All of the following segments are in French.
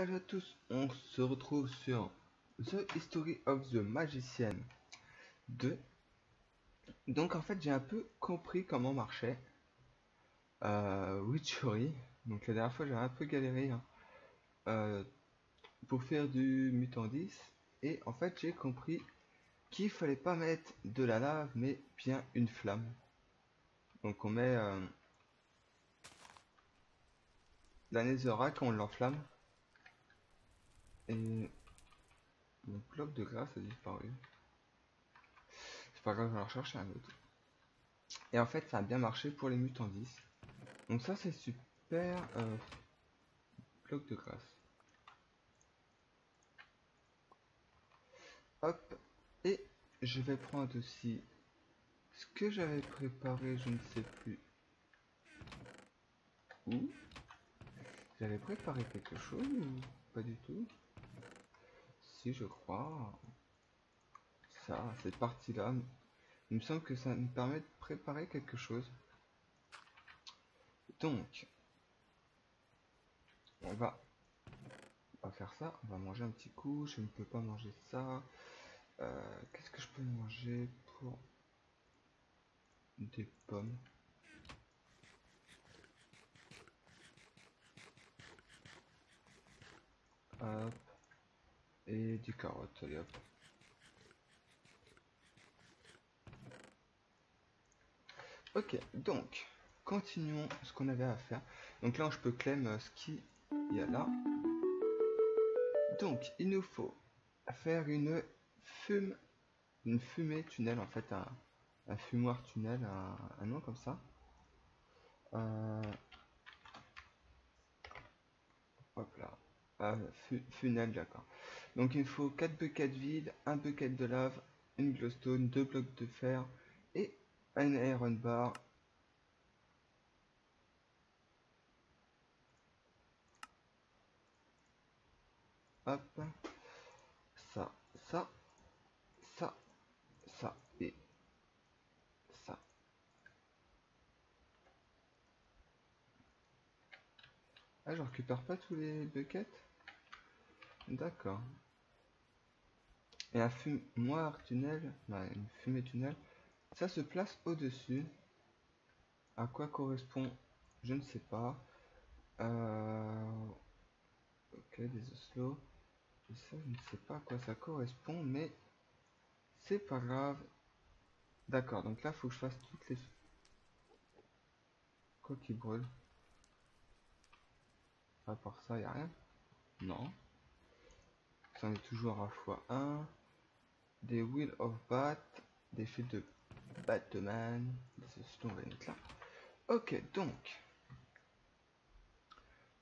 salut à tous, on se retrouve sur The History of the Magician 2. Donc en fait j'ai un peu compris comment marchait euh, Witchery. Donc la dernière fois j'ai un peu galéré hein, euh, pour faire du mutant 10. Et en fait j'ai compris qu'il fallait pas mettre de la lave mais bien une flamme. Donc on met euh, la netherrack, on l'enflamme. Et mon bloc de glace a disparu. C'est pas grave, je vais en rechercher un autre. Et en fait, ça a bien marché pour les mutants 10. Donc ça, c'est super. Euh, bloc de glace. Hop. Et je vais prendre aussi ce que j'avais préparé, je ne sais plus où. J'avais préparé quelque chose ou pas du tout? Je crois. Ça, cette partie-là. Il me semble que ça nous permet de préparer quelque chose. Donc, on va, on va faire ça. On va manger un petit coup. Je ne peux pas manger ça. Euh, qu'est-ce que je peux manger pour des pommes? Hop. Et du carotte, allez. Ok, donc, continuons ce qu'on avait à faire. Donc là, je peux claim euh, ce qu'il y a là. Donc, il nous faut faire une fume, une fumée tunnel, en fait, un, fumoir tunnel, un, nom comme ça. Euh, hop là. Ah, funnel, d'accord. Donc il faut 4 buckets vides, un bucket de lave, une glowstone, deux blocs de fer et un iron bar. Hop. Ça, ça, ça, ça et ça. Ah, je récupère pas tous les buckets? D'accord. Et un fumoir tunnel, une fumée tunnel, ça se place au-dessus. À quoi correspond Je ne sais pas. Euh, ok, des oslos. Et ça, je ne sais pas à quoi ça correspond, mais c'est pas grave. D'accord, donc là, faut que je fasse toutes les... Quoi qui brûle À part ça, il a rien? Non on est toujours à x1. Des Wheel of Bat, des fils de Batman, on va là. Ok, donc,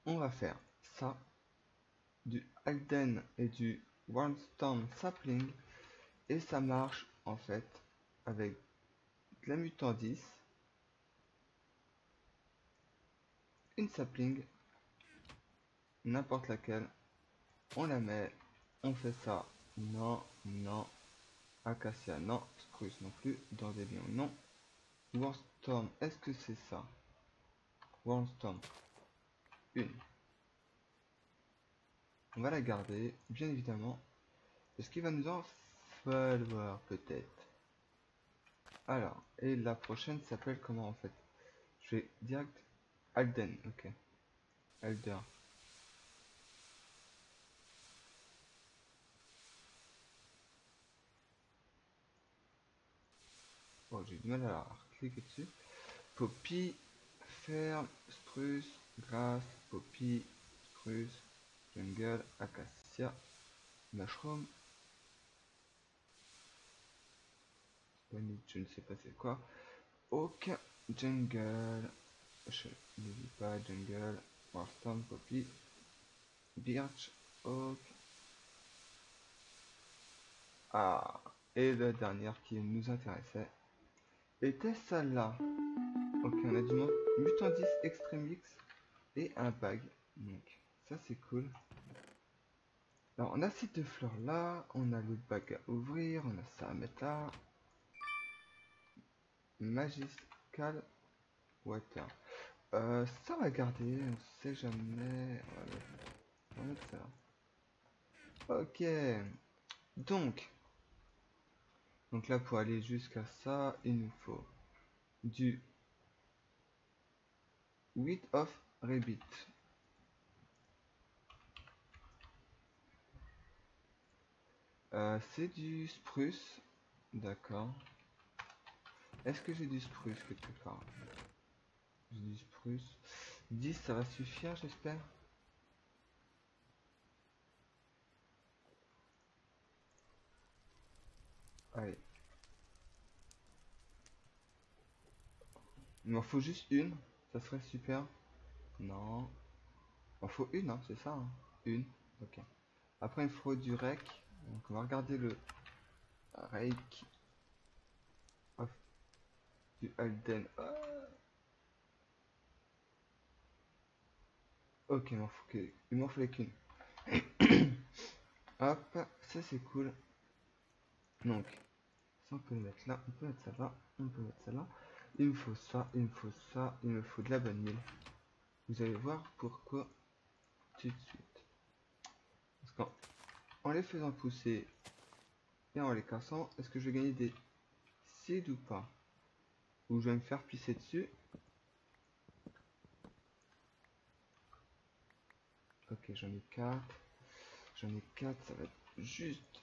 on va faire ça, du Alden et du Storm Sapling, et ça marche en fait avec de la mutant 10, une sapling, n'importe laquelle, on la met on fait ça. Non, non. Acacia, non. Spruce non plus. Dandelion, non. Warstorm, est-ce que c'est ça? Warstorm. Une. On va la garder, bien évidemment. Est-ce qu'il va nous en falloir peut-être? Alors, et la prochaine s'appelle comment en fait? Je vais direct Alden, ok. Alder. Du mal à cliquer dessus. Poppy, ferme, spruce, grasse, poppy, spruce, jungle, acacia, mushroom. Je ne sais pas c'est quoi. Oak, jungle, je ne dis pas jungle, warstorm, poppy, birch, oak. Ah, et la dernière qui nous intéressait, était celle-là. Ok, on a du Mutant 10 Extreme X et un bag. Donc, ça c'est cool. Alors, on a ces deux fleurs là, on a le bag à ouvrir, on a ça à mettre là. Magical Water. Euh, ça va garder, on sait jamais. mettre ça là. Ok. Donc. Donc là, pour aller jusqu'à ça, il nous faut du 8 of Rabbit. Euh, c'est du spruce. D'accord. Est-ce que j'ai du spruce quelque part? J'ai du spruce. 10, ça va suffire, j'espère? Allez. Il m'en faut juste une. Ça serait super. Non. Il m'en faut une, hein, c'est ça. Hein. Une. Ok. Après, il faut du rec. Donc, on va regarder le of du Alden. Ah. Ok, il m'en faut que... Il m'en fallait qu'une. Hop, ça c'est cool. Donc, on peut mettre là, on peut mettre ça là, on peut mettre ça là. Il me faut ça, il me faut ça, il me faut de la bonne mille. Vous allez voir pourquoi tout de suite. Parce qu'en en les faisant pousser et en les cassant, est-ce que je vais gagner des seeds ou pas? Ou je vais me faire pisser dessus? Ok, j'en ai 4. J'en ai 4, ça va être juste.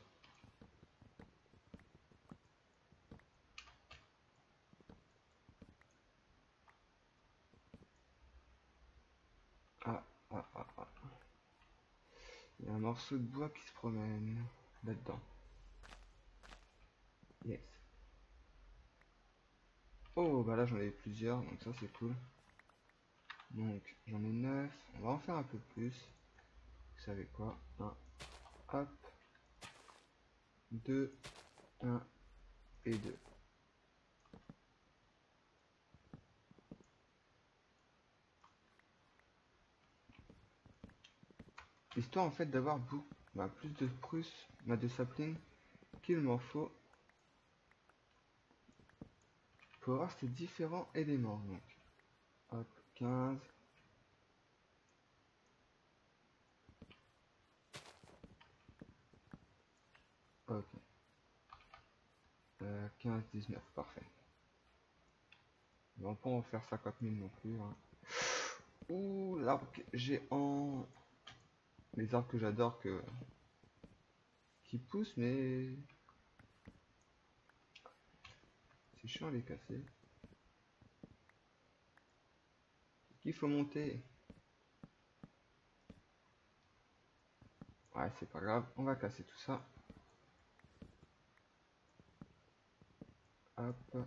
Il y a un morceau de bois qui se promène là-dedans. Yes. Oh, bah là j'en ai plusieurs, donc ça c'est cool. Donc j'en ai 9, on va en faire un peu plus. Vous savez quoi? 1, hop, 2, 1 et 2. Histoire en fait d'avoir bah, plus de spruce, bah, de sapling qu'il m'en faut pour avoir ces différents éléments. Donc, hop, 15. Ok. Euh, 15, 19, parfait. On pas en faire 50 000 non plus. Hein. Ouh, l'arbre géant. Les arbres que j'adore que qui poussent, mais c'est chiant à les casser. Il faut monter? Ouais, c'est pas grave, on va casser tout ça. Hop.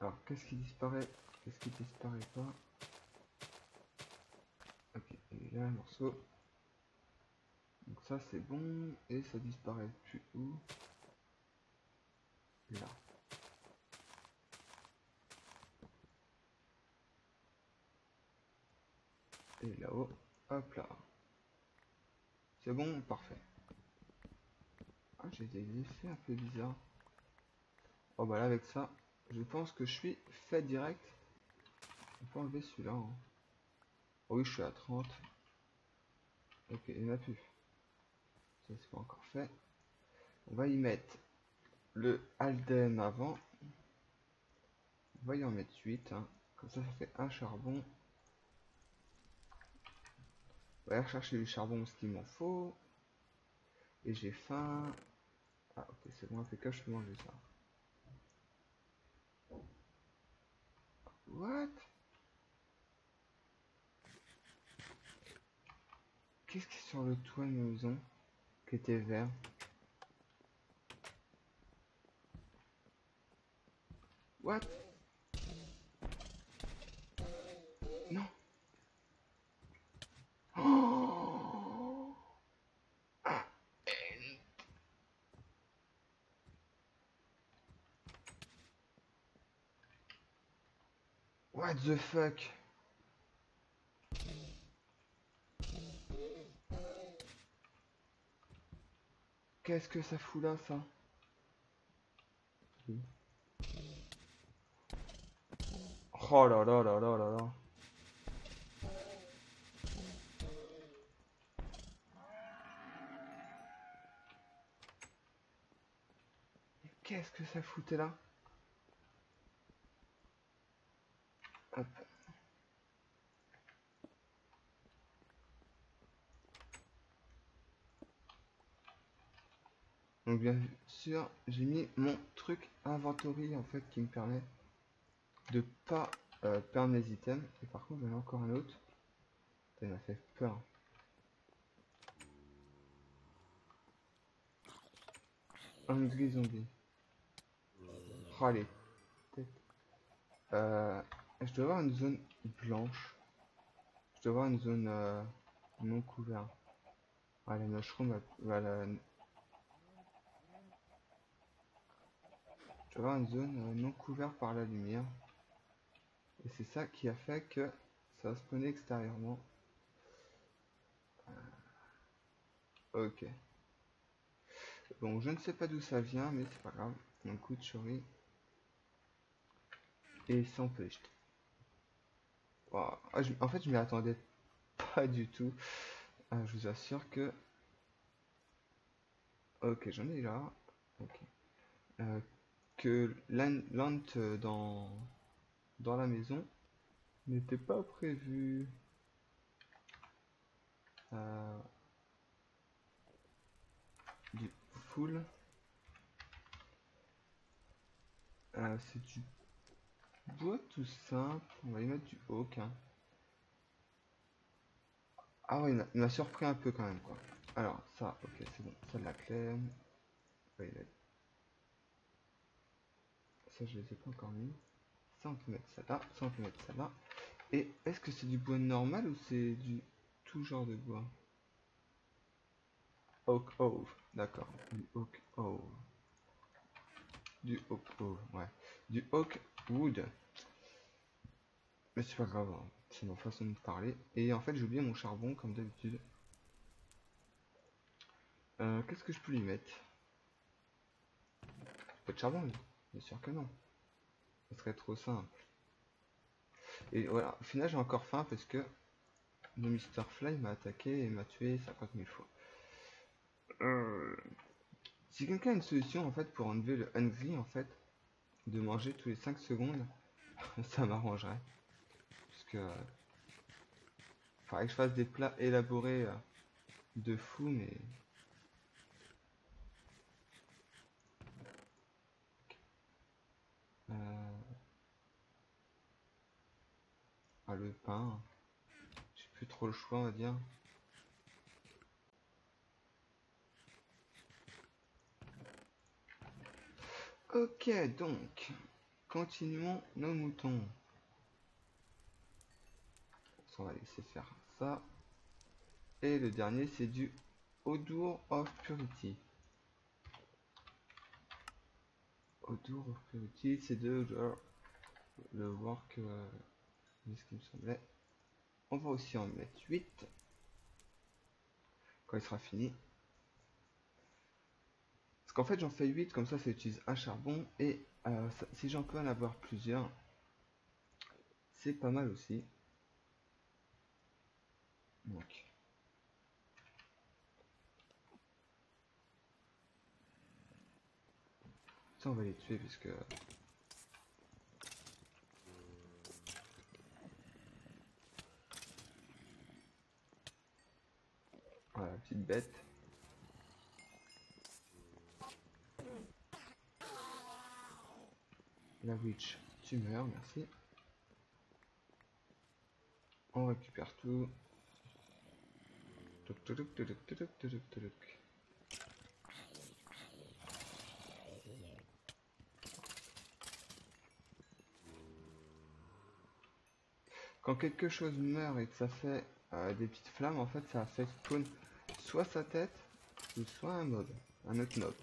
Alors, qu'est-ce qui disparaît? Qu'est-ce qui disparaît pas? Là, un morceau. Donc ça, c'est bon. Et ça disparaît plus où? Là. Et là-haut, hop là. C'est bon, parfait. Ah, j'ai des effets un peu bizarres. Oh bah là avec ça, je pense que je suis fait direct. On peut enlever celui-là. Hein. Oh oui, je suis à 30. Ok, il n'y en a plus. Ça c'est pas encore fait. On va y mettre le Alden avant. On va y en mettre 8. Hein. Comme ça, ça fait un charbon. On va aller chercher du charbon, ce qu'il m'en faut. Et j'ai faim. Ah, ok, c'est bon, impeccable, je peux manger ça. What Qu'est-ce qui est sur le toit de maison qui était vert. What? Non. Oh! What the fuck? Qu'est-ce que ça fout là, ça. Mmh. Oh là là là là là là. Qu'est-ce que ça foutait là Bien sûr, j'ai mis mon truc inventory en fait qui me permet de pas euh, perdre mes items. Et par contre, j'en ai encore un autre. Ça m'a fait peur. Hungry zombie. Oh, têtes. Euh, je dois avoir une zone blanche. Je dois avoir une zone euh, non couverte. Ah, la mushroom va, va la... Avoir une zone euh, non couverte par la lumière. Et c'est ça qui a fait que ça va spawner extérieurement. Euh, ok. Bon, je ne sais pas d'où ça vient, mais c'est pas grave. Un coup de chouris. Et jeter. Wow. Ah, en fait, je m'y attendais pas du tout. Ah, je vous assure que... Ok, j'en ai là. Ok. Euh, que l'ant euh, dans, dans la maison n'était pas prévu. Euh, du full. Euh, c'est du bois tout simple. On va y mettre du oak. hein. Ah ouais, il m'a- surpris un peu quand même quoi. Alors ça, ok, c'est bon. Ça de la clé. Ça, je les ai pas encore mis. Ça, on ça là. Ça, on ça là. Et est-ce que c'est du bois normal ou c'est du tout genre de bois? Oak Ove, d'accord. Du Oak Ove. Du Oak Ove, ouais. Du Oak Wood. Mais c'est pas grave, hein. c'est ma façon de parler. Et en fait, j'ai oublié mon charbon comme d'habitude. Euh, Qu'est-ce que je peux lui mettre? Pas de charbon, lui Bien sûr que non. Ce serait trop simple. Et voilà, au final, j'ai encore faim parce que le Mr. Fly m'a attaqué et m'a tué 50 000 fois. Euh, Si quelqu'un a une solution en fait pour enlever le hungry en fait, de manger tous les 5 secondes, ça m'arrangerait. Parce que euh, faudrait que je fasse des plats élaborés euh, de fou, mais ah, le pain, j'ai plus trop le choix, on va dire. Ok, donc, continuons nos moutons. On va laisser faire ça. Et le dernier, c'est du Odor of Purity. Odor of Purity, c'est de le, le work, euh, ce qui me semblait. On va aussi en mettre 8 quand il sera fini. Parce qu'en fait, j'en fais 8, comme ça, ça utilise un charbon. Et euh, si j'en peux en avoir plusieurs, c'est pas mal aussi. Donc. Ça, on va les tuer puisque. Voilà, petite bête. La witch, tu meurs, merci. On récupère tout. Quand quelque chose meurt et que ça fait euh, des petites flammes, en fait, ça fait spawn soit sa tête, ou soit un mob, un autre mob.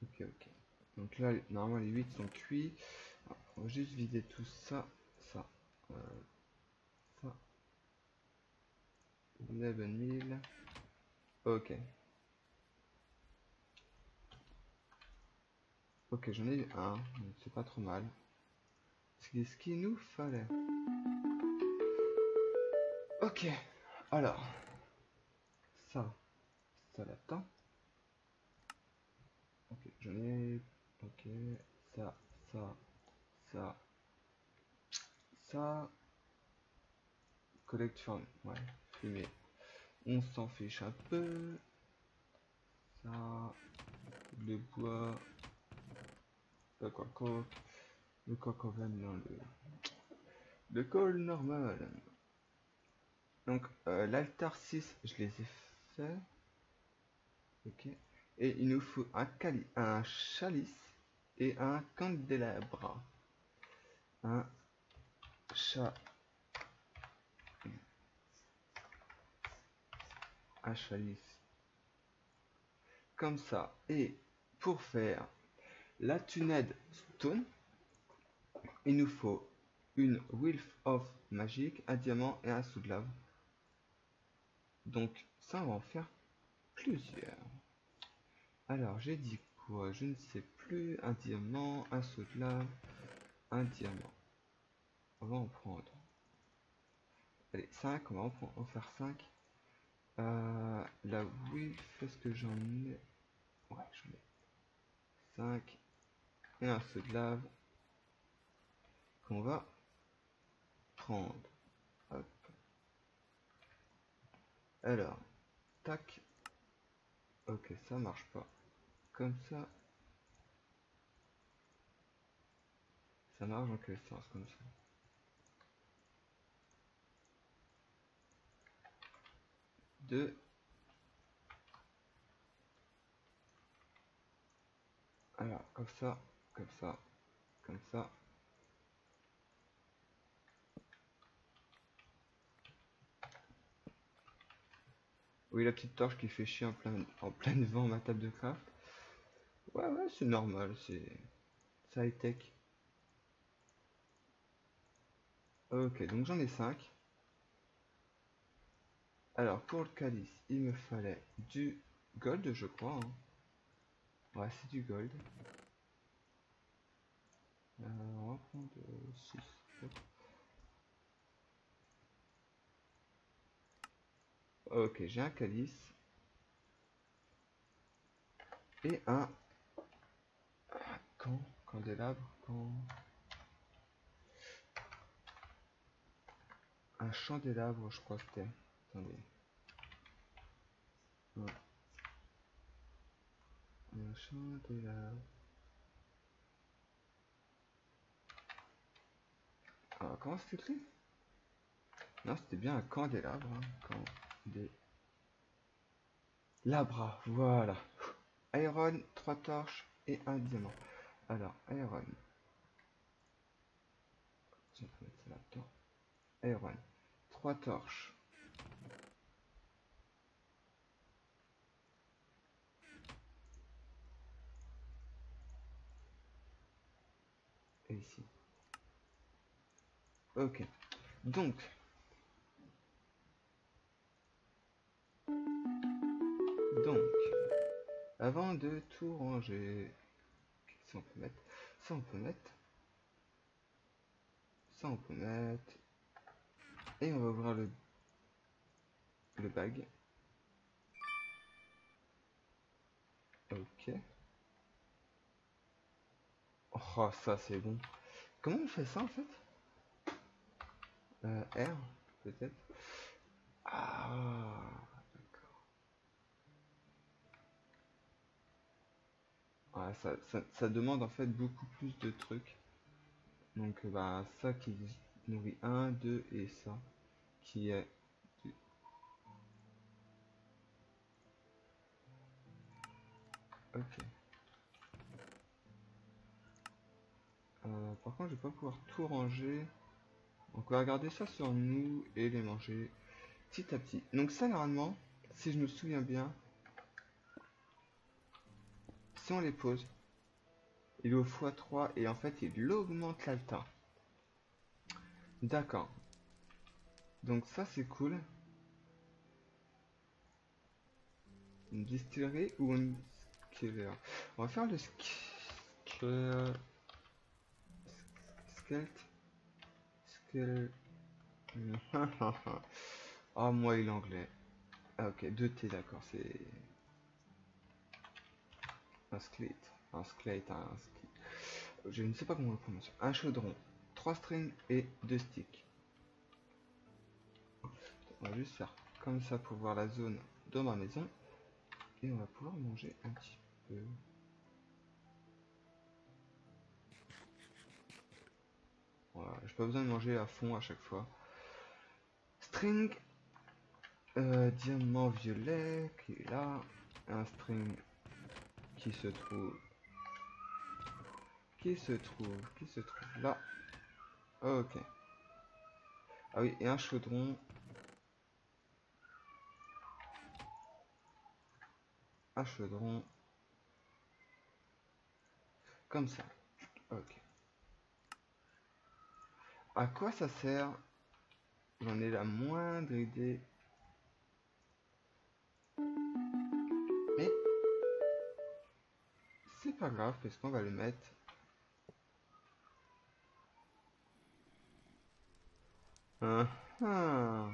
Ok, ok. Donc là, normalement, les 8 sont cuits. On va juste vider tout ça, ça, euh, ça. 11 000. Ok. Ok, j'en ai eu un, c'est pas trop mal. C'est ce qu'il nous fallait. Ok, alors, ça, ça l'attend. Ok, j'en ai. Ok, ça, ça, ça, ça. Collect ouais, fumée. On s'en fiche un peu. Ça, le bois, le coco, le coco dans le, le col normal. Donc, euh, l'altar 6, je les ai fait. Ok. Et il nous faut un, cali un chalice et un candélabre. Un chat. Un chalice. Comme ça. Et pour faire la tuned stone, il nous faut une Wilf of Magic, un diamant et un sous de lave. Donc ça, on va en faire plusieurs. Alors, j'ai dit quoi? Je ne sais plus. Un diamant, un saut de lave, un diamant. On va en prendre. Allez, 5, on va en faire 5. Euh, la Wilf, est-ce que j'en ai? Ouais, j'en ai 5. Et un saut de lave qu'on va prendre. Alors, tac. Ok, ça marche pas. Comme ça. Ça marche dans quel sens comme ça? Deux. Alors, comme ça, comme ça, comme ça. Oui, la petite torche qui fait chier en plein, en plein vent ma table de craft. Ouais, ouais, c'est normal, c'est ça high tech. Ok, donc j'en ai 5. Alors, pour le calice, il me fallait du gold, je crois. Hein. Ouais, c'est du gold. Euh, on va prendre 6. Ok, j'ai un calice. Et un... Quand Candélabre Quand... Un chandélabre, je crois que c'était. Attendez. Un chandélabre. Alors, comment c'était écrit? Non, c'était bien un candélabre. Hein. Labras. Voilà. Iron, trois torches et un diamant. Alors, Iron. Iron, trois torches. Et ici. Ok. Donc, Donc, avant de tout ranger, ça on peut mettre, ça on peut mettre, ça on peut mettre, et on va ouvrir le, le bag. Ok. Oh, ça c'est bon. Comment on fait ça en fait? Euh, R, peut-être Ah ça, demande en fait beaucoup plus de trucs. Donc euh, bah ça qui nourrit 1, 2 et ça qui est Ok. Euh, par contre, je vais pas pouvoir tout ranger. Donc, on va regarder ça sur nous et les manger petit à petit. Donc, ça, normalement, si je me souviens bien, si on les pose, il est au x3 et en fait il augmente l'alta. D'accord. Donc ça c'est cool. Une distillerie ou une. On va faire le sk Ah, moi et l'anglais. Ah, ok, 2T, d'accord, c'est. Un skelette. Un skelette, un. Je ne sais pas comment le prononce. Un chaudron, 3 strings et 2 sticks. On va juste faire comme ça pour voir la zone dans ma maison. Et on va pouvoir manger un petit peu. Voilà, j'ai pas besoin de manger à fond à chaque fois. String, euh, diamant violet qui est là, un string qui se trouve, qui se trouve, qui se trouve là. Ok. Ah oui, et un chaudron. Un chaudron. Comme ça. Ok. À quoi ça sert? J'en ai la moindre idée. Mais c'est pas grave parce qu'on va le mettre? Ah, ah.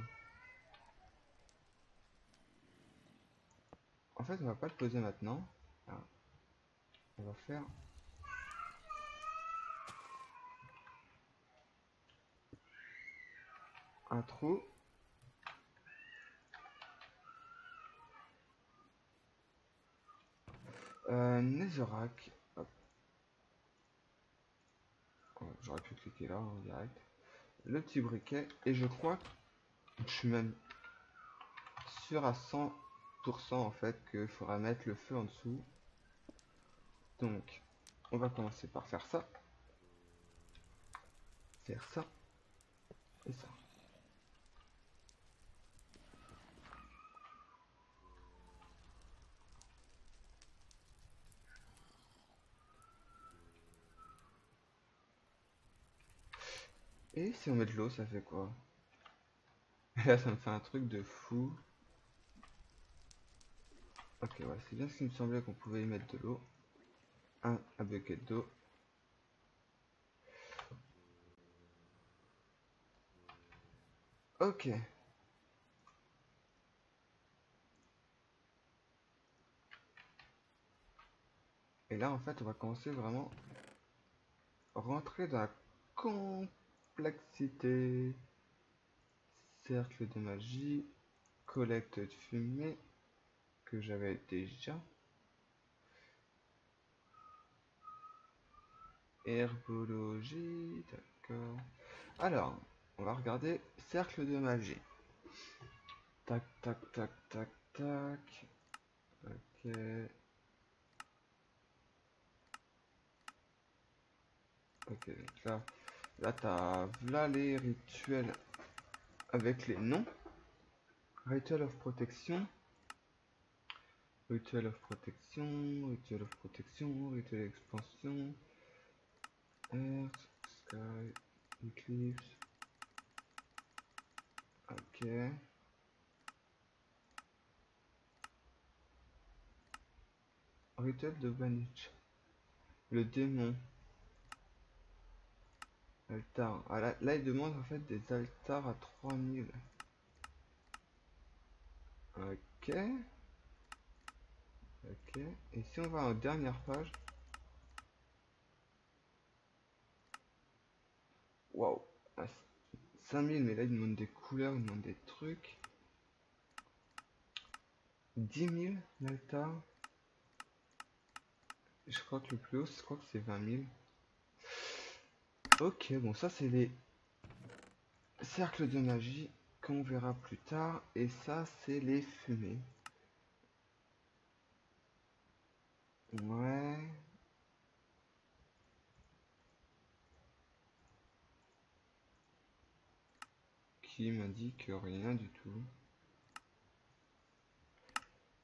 En fait, on va pas le poser maintenant. Ah. On va faire un trou. Euh, Netherrack. J'aurais pu cliquer là en direct. Le petit briquet. Et je crois que je suis même sûr à 100% en fait qu'il faudra mettre le feu en dessous. Donc, on va commencer par faire ça. Faire ça. Et ça. Et si on met de l'eau, ça fait quoi? Là, ça me fait un truc de fou. Ok, ouais, c'est bien ce qui me semblait qu'on pouvait y mettre de l'eau. Un, un bucket d'eau. Ok. Et là, en fait, on va commencer vraiment rentrer dans la. Cercle de magie, collecte de fumée que j'avais déjà. Herbologie, d'accord. Alors, on va regarder cercle de magie. Tac, tac, tac, tac, tac. Ok. Ok, donc là, là t'as là les rituels avec les noms. Ritual of protection. Ritual of protection, ritual of protection, ritual expansion. Earth, sky, eclipse. Ok. Rituel de Banich. Le démon. Altar. Ah, là, là, il demande en fait des altars à 3000. Ok. Ok. Et si on va en dernière page? Waouh. 5000, mais là il demande des couleurs, il demande des trucs. 10 000 l'altar. Je crois que le plus haut, je crois que c'est 20 000. Ok, bon ça c'est les cercles de magie qu'on verra plus tard. Et ça c'est les fumées. Ouais. Qui m'indique rien du tout.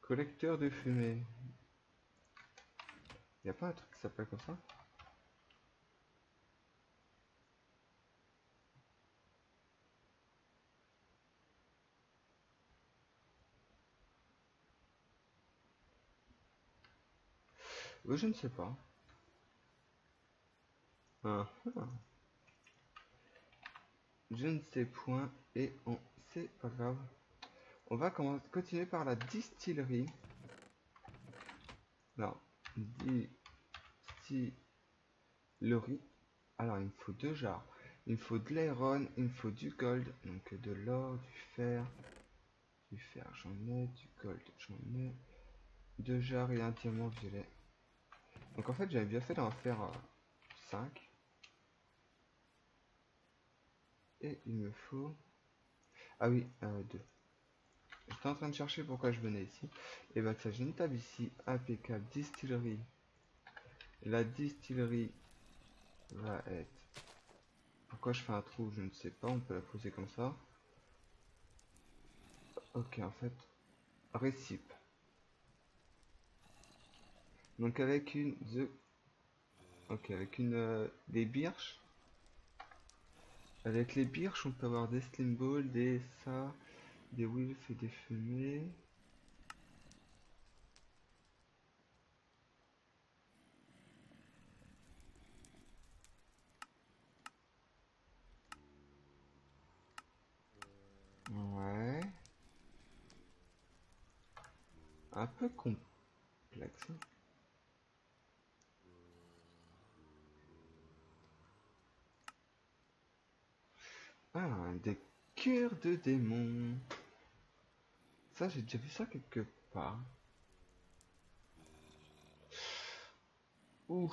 Collecteur de fumée. Y a pas un truc qui s'appelle comme ça? Je ne sais pas. Ah, ah. je ne sais point et on c'est pas grave. On va continuer par la distillerie. Alors, distillerie. Alors, il me faut deux jarres. Il me faut de l'iron, il me faut du gold, donc de l'or, du fer, du fer, j'en ai, du gold, j'en ai, deux jarres et un diamant violet. Donc en fait, j'avais bien fait d'en faire 5. Et il me faut... Ah oui, euh, deux. J'étais en train de chercher pourquoi je venais ici. Et bah ça, j'ai une table ici, impeccable, distillerie. La distillerie va être... Pourquoi je fais un trou, je ne sais pas, on peut la poser comme ça. Ok, en fait, récip. Donc avec une the Ok, avec une euh, des birches. Avec les birches, on peut avoir des slim balls, des ça, des wolves et des fumées. Ouais. Un peu complexe. Ah, des cœurs de démons. Ça, j'ai déjà vu ça quelque part. Ouh,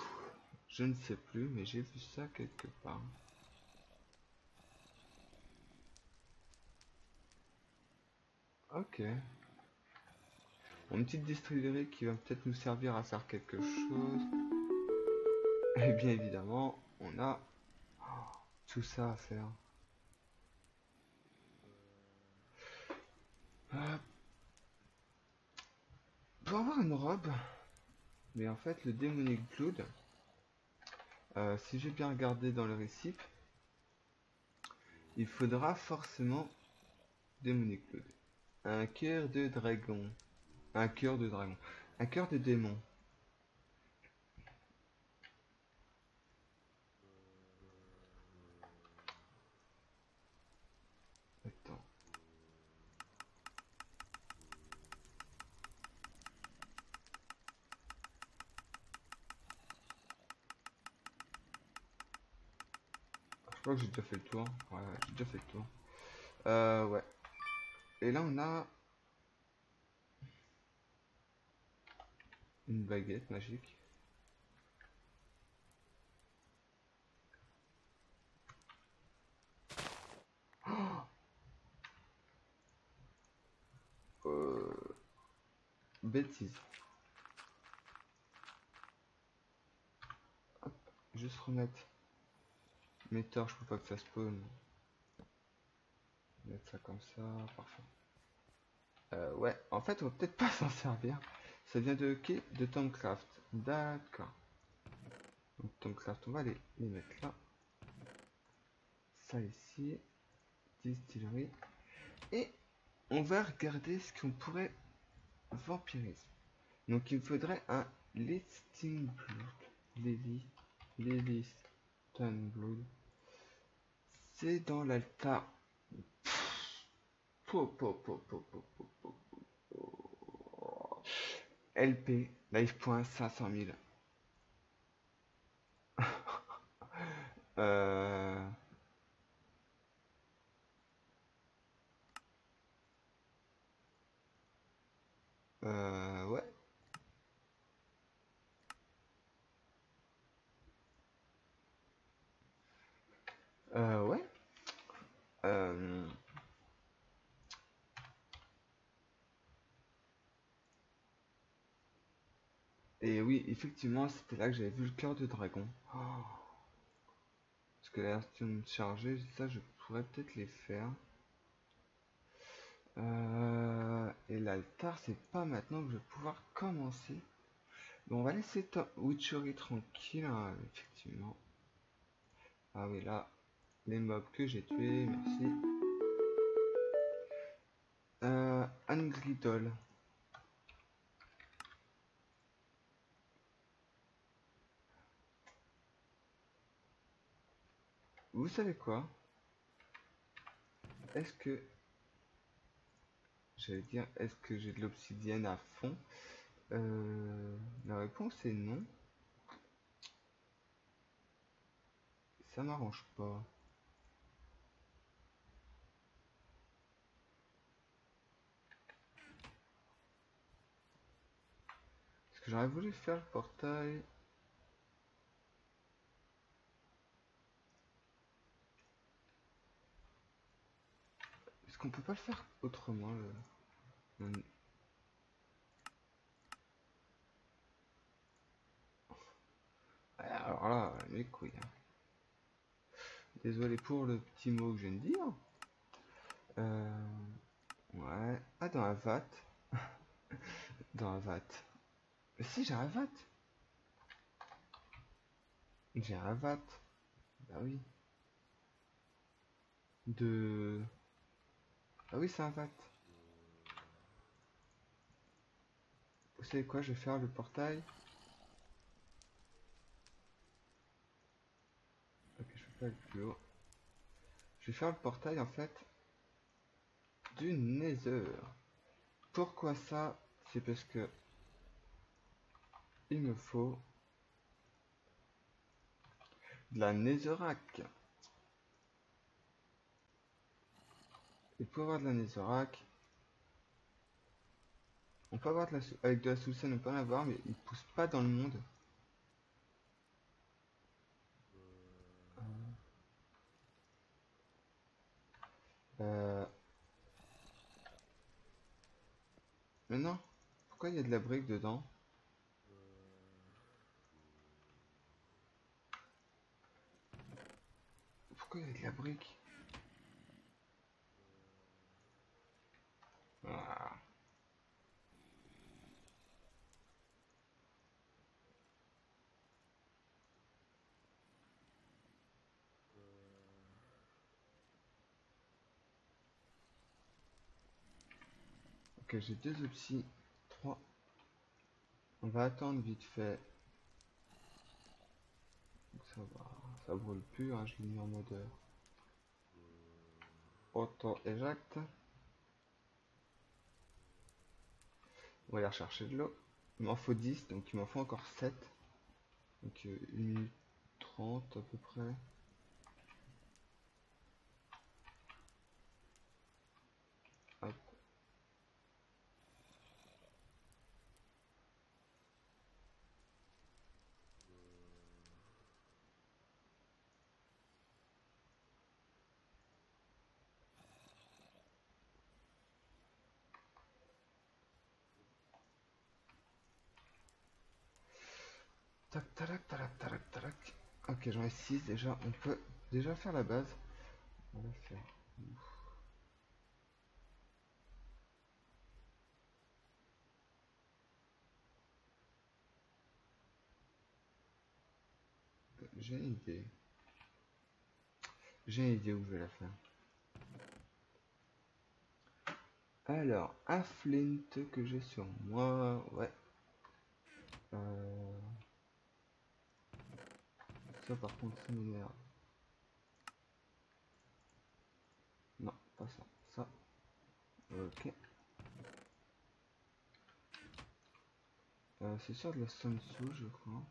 je ne sais plus, mais j'ai vu ça quelque part. Ok. Une petite distillerie qui va peut-être nous servir à faire quelque chose. Et bien évidemment, on a tout ça à faire. Euh, pour avoir une robe, mais en fait le Demonic Blood, euh, si j'ai bien regardé dans le récip, il faudra forcément Demonic Blood. Un cœur de dragon. Un cœur de dragon. Un cœur de démon. Je crois que j'ai déjà fait le tour. Ouais, j'ai déjà fait le tour. Euh, ouais. Et là, on a une baguette magique. Oh Euh, Bêtise. Hop, juste remettre mes torches pour pas que ça spawn. Mettre ça comme ça, parfait. Euh, ouais, en fait, on va peut-être pas s'en servir. Ça vient de qui De Tomcraft. D'accord. Donc Tomcraft, on va les, les mettre là. Ça ici. Distillerie. Et on va regarder ce qu'on pourrait vampiriser. Donc il me faudrait un listing blood. Lily. Lily Stone. C'est dans po. LP, live point 500 000. euh... Euh, ouais. Euh, ouais. Euh... Effectivement, c'était là que j'avais vu le cœur de dragon. Oh. Parce que la version chargée, ça, je pourrais peut-être les faire. Euh, et l'altar, c'est pas maintenant que je vais pouvoir commencer. Bon, on va laisser Witchery tranquille, hein, effectivement. Ah oui, là, les mobs que j'ai tués, merci. Euh, Angry. Vous savez quoi? Est-ce que... J'allais dire, est-ce que j'ai de l'obsidienne à fond? Euh, La réponse est non. Ça m'arrange pas. Parce que j'aurais voulu faire le portail. Qu'on peut pas le faire autrement le... Alors là, mes couilles. hein. Désolé pour le petit mot que je viens de dire. Euh, ouais. Ah, dans la VAT. dans la VAT. Mais si, j'ai un VAT. J'ai un VAT. Bah oui. De... Ah oui, c'est un VAT. Vous savez quoi, je vais faire le portail. Ok, je peux pas aller plus haut. Je vais faire le portail en fait du Nether. Pourquoi ça? C'est parce que il me faut de la Netherrack. Et pour avoir de la Netherrack, on peut avoir de la avec de la soulstone, on peut en mais il pousse pas dans le monde. Euh... Non, pourquoi il y a de la brique dedans? Pourquoi il y a de la brique? Ah. Ok, j'ai deux opsis. Trois. On va attendre vite fait. Ça va. Ça brûle plus, hein, je l'ai mis en mode euh, On va aller rechercher de l'eau. Il m'en faut 10, donc il m'en faut encore 7. Donc euh, 1 minute 30 à peu près. Hop. Tac, tac, tac, tac, tac. Ok, j'en ai 6 déjà. On peut déjà faire la base. On va faire. J'ai une idée. J'ai une idée où je vais la faire. Alors, un flint que j'ai sur moi, ouais. Euh... Ça par contre, ça m'énerve. Non, pas ça. Ça. Ok. Euh, c'est sur de la Sansu, je crois.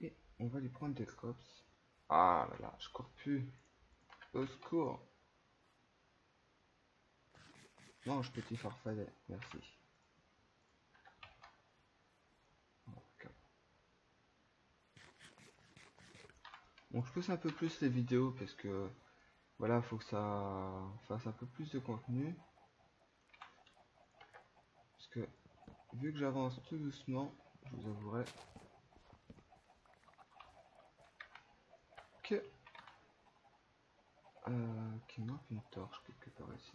Et on va lui prendre des cops. Ah là là, je cours plus. Au secours. Mange, petit farfadet. Merci. Ok. Bon, je pousse un peu plus les vidéos parce que voilà, faut que ça fasse un peu plus de contenu. Parce que vu que j'avance tout doucement, je vous avouerai que euh, qu'il manque une torche quelque part ici.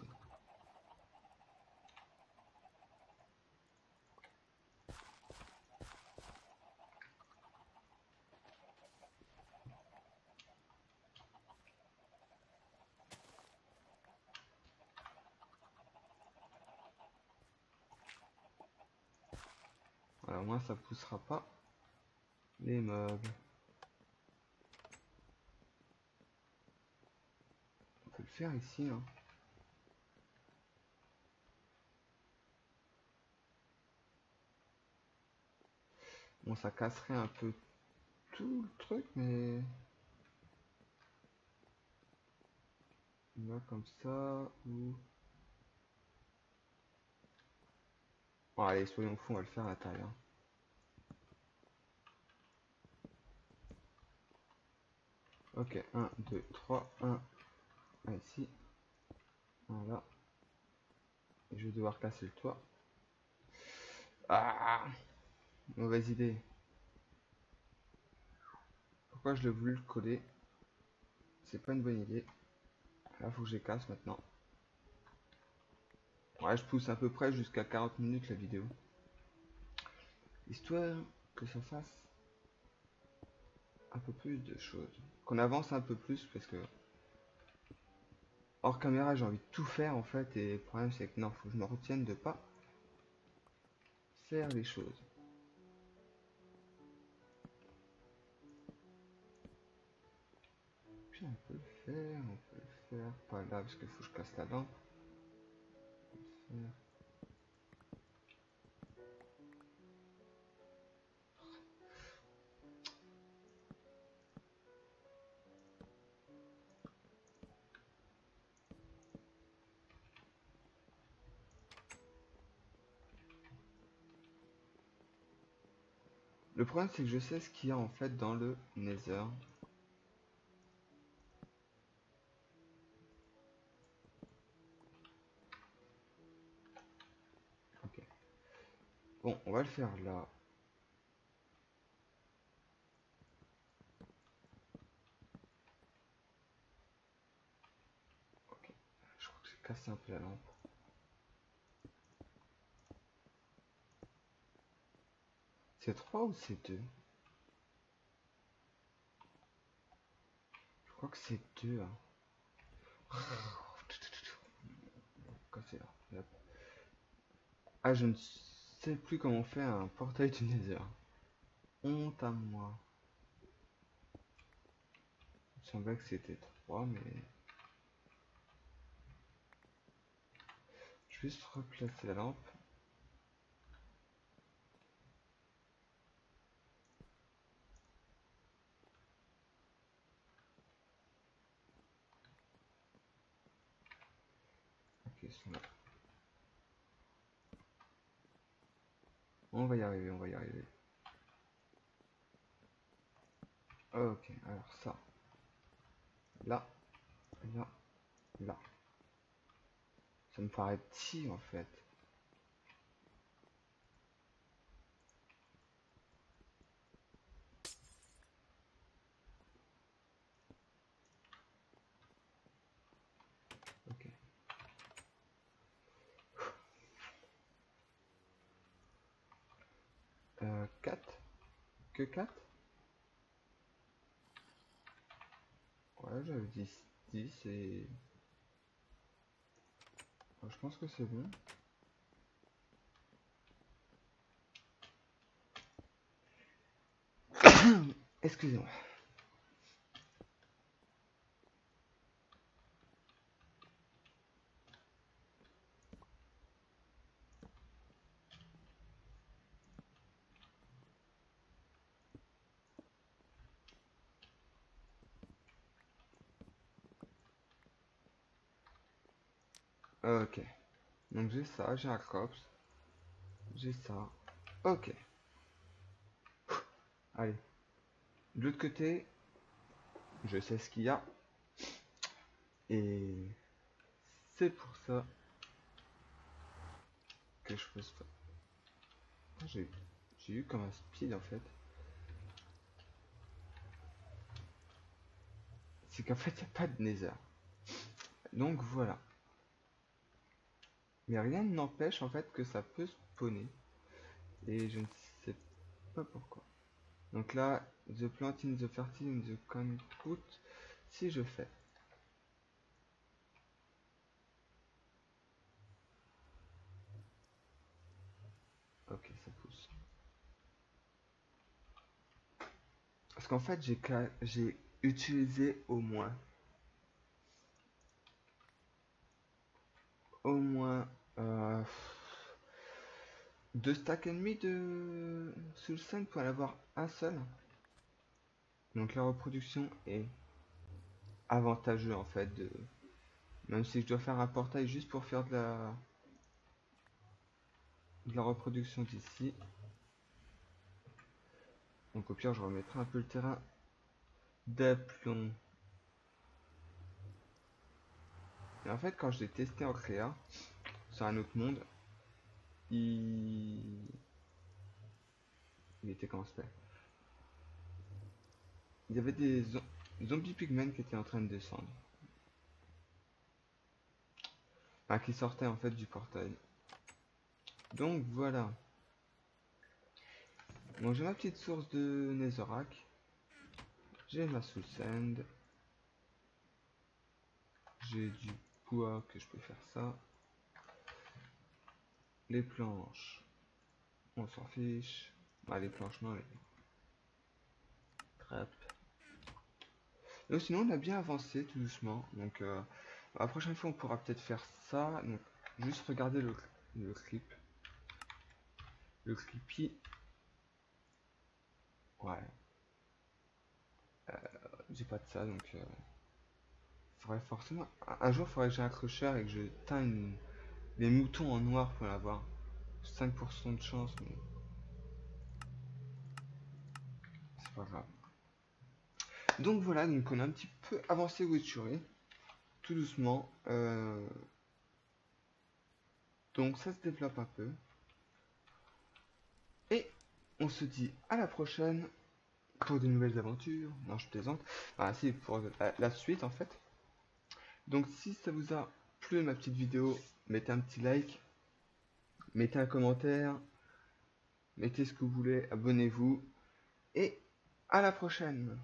Ça poussera pas les mobs. faire ici. Hein. Bon, ça casserait un peu tout le truc, mais... Là, comme ça, ou... Allez, soyons fous, on va le faire à l'intérieur. Ok, 1, 2, 3, 1, ici, voilà. Je vais devoir casser le toit. Ah Mauvaise idée. Pourquoi je l'ai voulu le coller? C'est pas une bonne idée. Là, faut que je casse maintenant. Ouais, je pousse à peu près jusqu'à 40 minutes la vidéo. Histoire que ça fasse un peu plus de choses. Qu'on avance un peu plus parce que hors caméra j'ai envie de tout faire en fait et le problème c'est que non, faut que je me retienne de pas faire les choses. Puis on peut le faire, on peut le faire, pas là parce qu'il faut que je casse la lampe. Le problème c'est que je sais ce qu'il y a en fait dans le Nether. Ok. Bon, on va le faire là. Ok. Je crois que j'ai cassé un peu la lampe. C'est 3 ou c'est 2 Je crois que c'est 2. Hein. Ah, je ne sais plus comment faire un portail du Nether. Honte à moi. Il semblait que c'était 3, mais... Je vais juste replacer la lampe. On va y arriver, on va y arriver. Ok, alors ça. Là, là, là. Ça me paraît petit en fait. Euh, 4 Que 4 Ouais, j'avais 10, 10 et... je pense que c'est bon. Excusez-moi. Ok. Donc j'ai ça, j'ai un cops. J'ai ça. Ok. Allez. De l'autre côté, je sais ce qu'il y a. Et c'est pour ça que je pose. Ah, j'ai eu comme un speed en fait. C'est qu'en fait, il n'y a pas de nether. Donc voilà. Mais rien n'empêche en fait que ça peut spawner. Et je ne sais pas pourquoi. Donc là, the plant in the fertile in the put. Si je fais. Ok, ça pousse. Parce qu'en fait, j'ai utilisé au moins au moins euh, deux stacks ennemis de Soul Sand pour en avoir un seul. Donc la reproduction est avantageux en fait de même si je dois faire un portail juste pour faire de la de la reproduction d'ici. Donc au pire je remettrai un peu le terrain d'aplomb. Et en fait quand je l'ai testé en créa sur un autre monde, il, était comment ça Il y avait des zombies pigmen qui étaient en train de descendre. Enfin, qui sortaient en fait du portail. Donc voilà. Bon, j'ai ma petite source de Netherrack. J'ai ma soul sand. J'ai du bois que je peux faire ça. Les planches. On s'en fiche. Bah, les planches, non. Les... Donc, sinon, on a bien avancé tout doucement. Donc, euh, la prochaine fois, on pourra peut-être faire ça. Donc, juste regarder le, le clip. Le clippy. Ouais. Euh, j'ai pas de ça, donc... Euh, faudrait forcément... Un jour, faudrait que j'ai un crocheur et que je teigne les moutons en noir pour l'avoir. 5% de chance. C'est pas grave. Donc voilà, donc on a un petit peu avancé Witchery. Tout doucement. Euh, donc ça se développe un peu. Et on se dit à la prochaine pour de nouvelles aventures. Non, je plaisante. Ah si, pour la, suite en fait. Donc si ça vous a plu ma petite vidéo, mettez un petit like, mettez un commentaire, mettez ce que vous voulez, abonnez-vous et à la prochaine